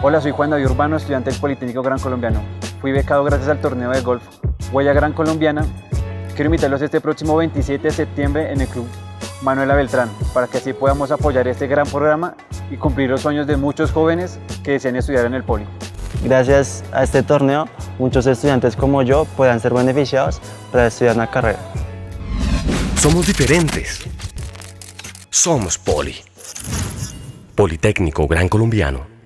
Hola, soy Juan David Urbano, estudiante del Politécnico Gran Colombiano. Fui becado gracias al torneo de golf Huella Gran Colombiana. Quiero invitarlos este próximo 27 de septiembre en el Club Manuela Beltrán, para que así podamos apoyar este gran programa y cumplir los sueños de muchos jóvenes que desean estudiar en el Poli. Gracias a este torneo, muchos estudiantes como yo puedan ser beneficiados para estudiar una carrera. Somos diferentes. Somos Poli. Politécnico Gran Colombiano.